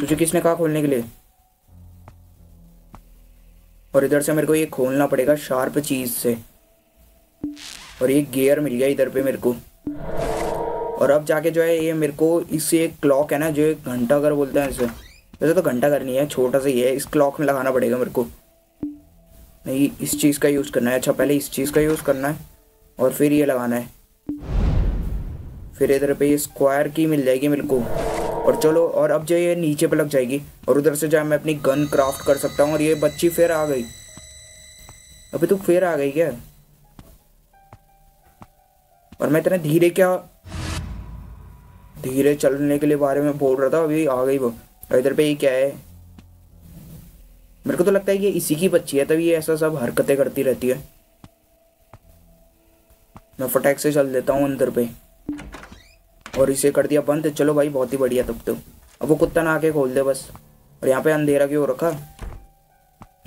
तुझे किसने कहा खोलने के लिए? और इधर से मेरे को ये खोलना पड़ेगा शार्प चीज़ से। और ये गियर मिल गया इधर पे मेरे को। और अब जाके जो है ये मेरे को इससे एक क्लॉक है ना, जो एक घंटा घर बोलते हैं इसे। वैसे तो घंटा घर नहीं है, छोटा सा ही है। इस क्लॉक में लगाना पड़ेगा मेरे को। नहीं, इस चीज़ का यूज़ करना है। अच्छा पहले इस चीज़ का यूज़ करना है, और फिर ये लगाना है। फिर इधर पे ये स्क्वायर की मिल जाएगी मेरे को। और चलो, और अब जो ये नीचे पे लग जाएगी, और उधर से जो है मैं अपनी गन क्राफ्ट कर सकता हूँ, और ये बच्ची फिर आ गई। अभी तू फिर आ गई क्या? और मैं इतने धीरे क्या? धीरे चलने के लिए बारे में बोल रहा था, अभी आ गई वो। इधर पे ये क्या है? मेरे को तो लगता है ये इसी की बच्ची है तभी ये ऐसा सब हरकतें करती रहती है। मैं फटैक से चल देता हूँ अंदर पे। और इसे कर दिया बंद। चलो भाई, बहुत ही बढ़िया तब तो। अब वो कुत्ता ना आके खोल दे बस। और यहाँ पे अंधेरा क्यों रखा?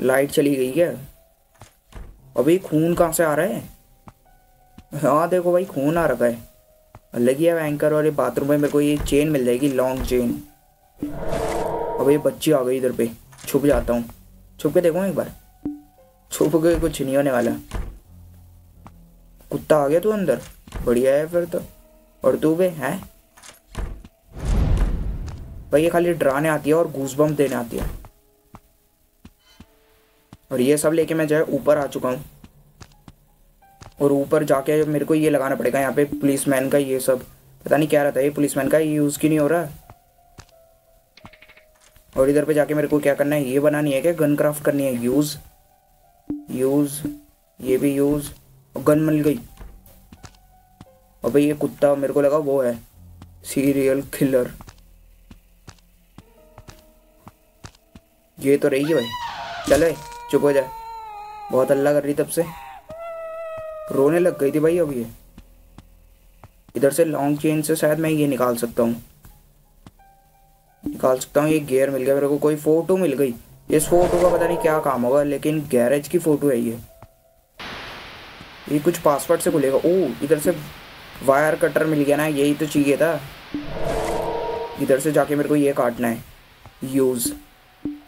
लाइट चली गई क्या? अभी खून कहाँ से आ रहा है? हाँ देखो भाई, खून आ रखा है। अलग ही है एंकर वाले बाथरूम में मेरे को ये चेन मिल जाएगी लॉन्ग चेन अब ये बच्ची आ गई इधर पे। छुप जाता हूँ। छुप के देखो एक बार? छुप के कुछ नहीं होने वाला। कुत्ता आ गया तू अंदर? बढ़िया है फिर तो। और तू भी है। भाई ये खाली डराने आती है और घूस बम देने आती है। और ये सब लेके मैं जो है ऊपर आ चुका हूँ। और ऊपर जाके मेरे को ये लगाना पड़ेगा यहाँ पे पुलिस मैन का ये सब। पता नहीं क्या रहता है, ये पुलिस मैन का ये यूज़ की नहीं हो रहा? और इधर पे जाके मेरे को क्या करना है, ये बनानी है क्या? गन क्राफ्ट करनी है, यूज़। यूज़, ये भी यूज़। और गन मिल गई। और भाई ये कुत्ता मेरे को लगा वो है। सीरियल किलर ये तो रही है भाई। चले चुप हो जाए बहुत अल्लाह कर रही तब से। रोने लग गई थी भाई अब ये। इधर से लॉन्ग चेन से शायद मैं ये निकाल सकता हूँ। निकाल सकता हूँ, ये गियर मिल गया मेरे को। कोई फ़ोटो मिल गई। इस फ़ोटो का पता नहीं क्या काम होगा, लेकिन गैरेज की फ़ोटो है ये। ये कुछ पासवर्ड से खुलेगा। ओ, इधर से वायर कटर मिल गया ना, यही तो चाहिए था। इधर से जाके मेरे को ये काटना है। यूज़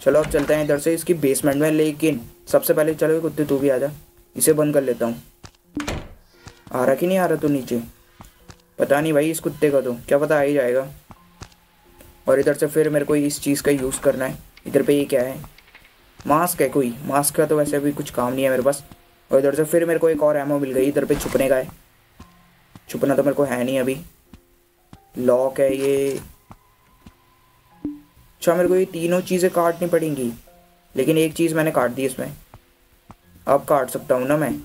चलो अब चलते हैं इधर से इसकी बेसमेंट में, लेकिन सबसे पहले चलो कुत्ते, तू भी आ जा। इसे बंद कर लेता हूँ। आ रहा कि नहीं आ रहा तू नीचे? पता नहीं भाई इस कुत्ते का तो। क्या पता आ ही जाएगा। और इधर से फिर मेरे को इस चीज़ का यूज़ करना है। इधर पे ये क्या है? मास्क है कोई। मास्क का तो वैसे अभी कुछ काम नहीं है मेरे पास। और इधर से फिर मेरे को एक और एमओ मिल गई, इधर पे छुपने का है। छुपना तो मेरे को है नहीं अभी। लॉक है ये। अच्छा मेरे को ये तीनों चीज़ें काटनी पड़ेंगी। लेकिन एक चीज़ मैंने काट दी इसमें। अब काट सकता हूँ ना मैं।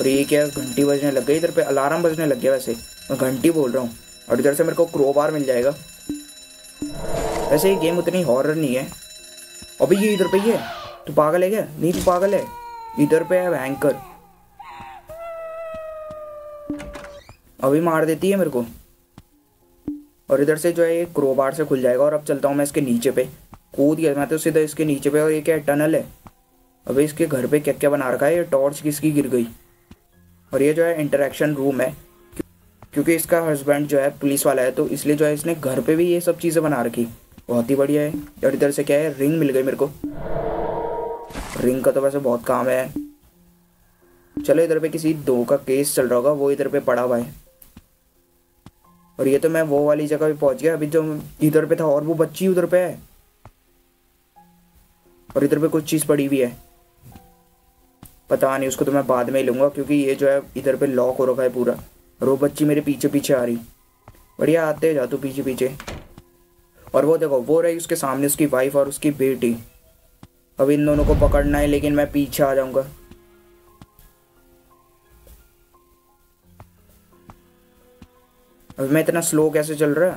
और ये क्या, घंटी बजने लग गई? इधर पे अलार्म बजने लग गया वैसे। मैं घंटी बोल रहा हूँ। और इधर से मेरे को क्रोबार मिल जाएगा। वैसे ये गेम उतनी हॉरर नहीं है। अभी ये इधर पे ही है। तू पागल है क्या? नहीं, तू पागल है। इधर पे है एंकर अभी मार देती है मेरे को। और इधर से जो है क्रोबार से खुल जाएगा और अब चलता हूँ मैं इसके नीचे पे। कूद गया मैं तो सीधा इसके नीचे पे और ये क्या है टनल है? अभी इसके घर पे क्या क्या बना रखा है? ये टॉर्च किसकी गिर गई? और ये जो है इंटरेक्शन रूम है। क्योंकि इसका हस्बैंड जो है पुलिस वाला है तो इसलिए जो है इसने घर पे भी ये सब चीज़ें बना रखी। बहुत ही बढ़िया है। और इधर से क्या है? रिंग मिल गई मेरे को। रिंग का तो वैसे बहुत काम है। चलो इधर पे किसी दो का केस चल रहा होगा, वो इधर पे पड़ा हुआ है। और ये तो मैं वो वाली जगह पे पहुँच गया। अभी जो इधर पे था और वो बच्ची उधर पे है। और इधर पे कुछ चीज़ पड़ी हुई है। पता नहीं, उसको तो मैं बाद में ही लूँगा, क्योंकि ये जो है इधर पे लॉक हो रखा है पूरा। और वो बच्ची मेरे पीछे पीछे आ रही। बढ़िया, आते जा तू पीछे पीछे। और वो देखो, वो रही उसके सामने उसकी वाइफ और उसकी बेटी। अब इन दोनों को पकड़ना है, लेकिन मैं पीछे आ जाऊँगा। अभी मैं इतना स्लो कैसे चल रहा?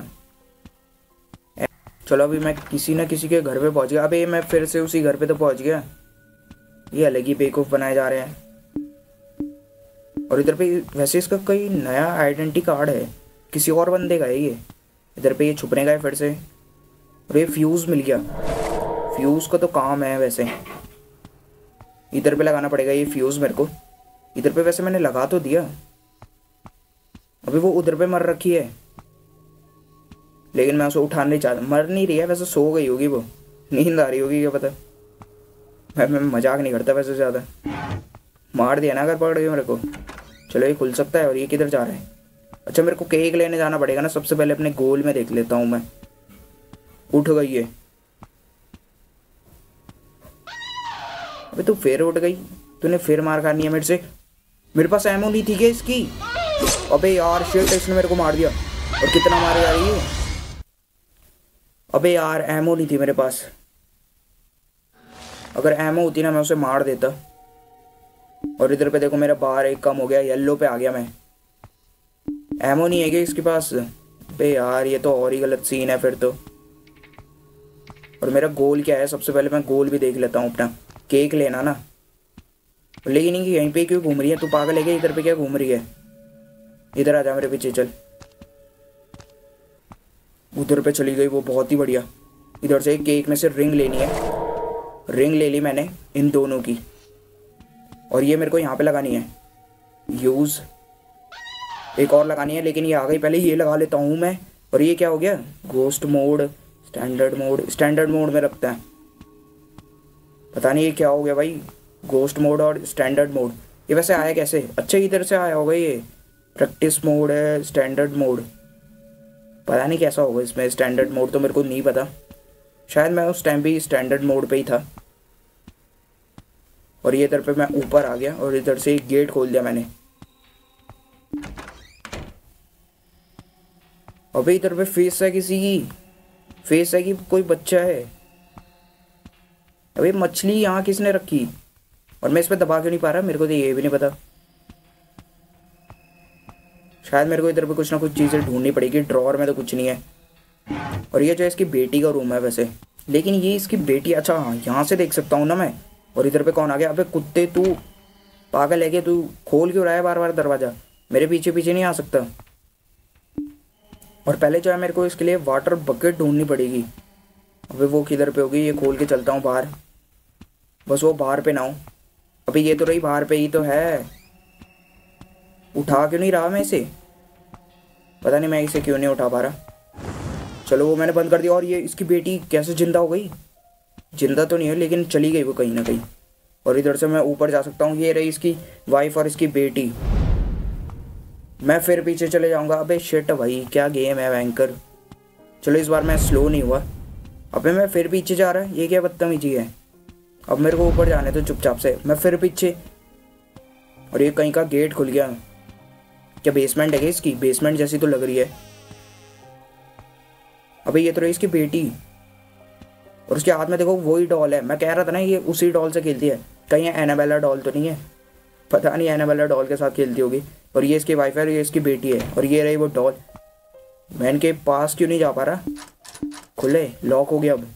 है चलो अभी मैं किसी ना किसी के घर पे पहुँच गया। अभी मैं फिर से उसी घर पे तो पहुँच गया। ये अलग ही बेकूफ बनाए जा रहे हैं। और इधर पे वैसे इसका कोई नया आइडेंटिटी कार्ड है। किसी और बंदे का है ये। इधर पे ये छुपने का है फिर से। और ये फ्यूज़ मिल गया। फ्यूज़ का तो काम है वैसे। इधर पे लगाना पड़ेगा ये फ्यूज़ मेरे को। इधर पे वैसे मैंने लगा तो दिया। अभी वो उधर पे मर रखी है। लेकिन मैं उसे उठाना नहीं चाहता। मर नहीं रही है, वैसे सो गई होगी वो। नींद आ रही होगी, क्या पता? मैं मैं मज़ाक नहीं करता वैसे ज़्यादा। मार दिया ना अगर पकड़ गई मेरे को। चलो, ये खुल सकता है और ये किधर जा रहा है? अच्छा मेरे को केक लेने जाना पड़ेगा ना। सबसे पहले अपने गोल में देख लेता हूँ मैं। उठ गई है। अबे तू फिर उठ गई। तूने फिर मार खानी है मेरे से। मेरे पास एमओ नहीं थी क्या इसकी? अबे यार शेट इसने मेरे को मार दिया। और कितना मारे रही है अबे यार एमओ नहीं थी मेरे पास। अगर एमओ होती ना, मैं उसे मार देता। और इधर पे देखो, मेरा बार एक कम हो गया येल्लो पे आ गया मैं। एमओ नहीं है क्या इसके पास? बे यार, ये तो और ही गलत सीन है फिर तो। और मेरा गोल क्या है? सबसे पहले मैं गोल भी देख लेता हूँ अपना। केक लेना ना। लेकिन यहीं पे क्यों घूम रही है? तू पागल है इधर पे क्या घूम रही है? इधर आ जा मेरे पीछे, चल। उधर पे चली गई वो, बहुत ही बढ़िया। इधर से केक में से रिंग लेनी है। रिंग ले ली मैंने इन दोनों की। और ये मेरे को यहाँ पे लगानी है। यूज़ एक और लगानी है, लेकिन ये आ गई। पहले ये लगा लेता हूँ मैं। और ये क्या हो गया? Ghost mode standard mode standard mode में रखता है। पता नहीं ये क्या हो गया भाई। गोस्ट मोड और स्टैंडर्ड मोड ये वैसे आया कैसे? अच्छा इधर से आया होगा ये। प्रैक्टिस मोड है स्टैंडर्ड मोड पता नहीं कैसा होगा इसमें स्टैंडर्ड मोड तो मेरे को नहीं पता। शायद मैं उस टाइम भी स्टैंडर्ड मोड पे ही था। और ये इधर पे मैं ऊपर आ गया और इधर से गेट खोल दिया मैंने। अबे इधर पे फेस है किसी की। फेस है कि कोई बच्चा है। अबे मछली यहाँ किसने रखी? और मैं इस पर दबा क्यों नहीं पा रहा? मेरे को तो ये भी नहीं पता। शायद मेरे को इधर पे कुछ ना कुछ चीज़ें ढूंढनी पड़ेगी। ड्रॉर में तो कुछ नहीं है। और ये जो है इसकी बेटी का रूम है वैसे। लेकिन ये इसकी बेटी अच्छा हाँ यहाँ से देख सकता हूँ ना मैं। और इधर पे कौन आ गया? अबे, कुत्ते, तू पागल है कि तू खोल क्यों रहा है बार बार दरवाज़ा? मेरे पीछे पीछे नहीं आ सकता। और पहले जो है, मेरे को इसके लिए वाटर बकेट ढूंढनी पड़ेगी। अभी वो किधर पे होगी? ये खोल के चलता हूँ बाहर। बस वो बाहर पे ना हो। अभी ये तो रही बाहर पे ही तो है। उठा क्यों नहीं रहा मैं इसे? पता नहीं मैं इसे क्यों नहीं उठा पा रहा। चलो वो मैंने बंद कर दिया और ये इसकी बेटी कैसे ज़िंदा हो गई? ज़िंदा तो नहीं है, लेकिन चली गई वो कहीं ना कहीं। और इधर से मैं ऊपर जा सकता हूँ। ये रही इसकी वाइफ और इसकी बेटी। मैं फिर पीछे चले जाऊँगा। अबे शिट भाई, क्या गेम है बैंकर चलो इस बार मैं स्लो नहीं हुआ। अबे मैं फिर पीछे जा रहा है। ये क्या बदतमीजी है? अब मेरे को ऊपर जाने तो चुपचाप से। मैं फिर पीछे। और ये कहीं का गेट खुल गया। क्या बेसमेंट है इसकी? बेसमेंट जैसी तो लग रही है। अबे, ये तो रही इसकी बेटी। और उसके हाथ में देखो, वही डॉल है। मैं कह रहा था ना, ये उसी डॉल से खेलती है। कहीं एनाबेला डॉल तो नहीं है। पता नहीं एनाबेला डॉल के साथ खेलती होगी। और ये इसकी वाइफ है और ये इसकी बेटी है। और ये रही वो डॉल मैं इनके पास क्यों नहीं जा पा रहा? खुले लॉक हो गया अब।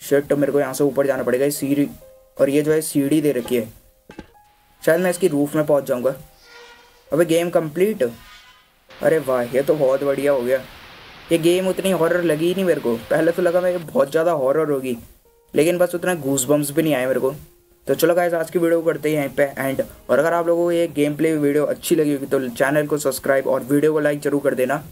शर्ट तो मेरे को यहाँ से ऊपर जाना पड़ेगा। सीढ़ी और ये जो है, सीढ़ी दे रखी है। शायद मैं इसकी रूफ में पहुँच जाऊँगा। अबे गेम कंप्लीट अरे वाह, ये तो बहुत बढ़िया हो गया। ये गेम उतनी हॉरर लगी ही नहीं मेरे को। पहले तो लगा मेरे बहुत ज़्यादा हॉरर होगी। लेकिन बस उतना घूस बम्स भी नहीं आए मेरे को। तो चलो गाइस आज की वीडियो करते हैं यहीं पे एंड और अगर आप लोगों को ये गेम प्ले वीडियो अच्छी लगी होगी तो चैनल को सब्सक्राइब और वीडियो को लाइक ज़रूर कर देना।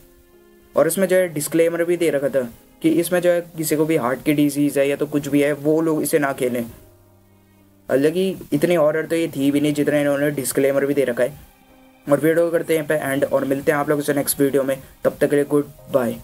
और इसमें जो है डिस्क्लेमर भी दे रखा था कि इसमें जो है किसी को भी हार्ट की डिज़ीज़ है या तो कुछ भी है, वो लोग इसे ना खेलें। हालाँकि इतनी ऑर्डर तो ये थी भी नहीं जितना इन्होंने डिस्क्लेमर भी दे रखा है। और वीडियो करते हैं पे एंड और मिलते हैं आप लोगों से नेक्स्ट वीडियो में। तब तक के लिए गुड बाय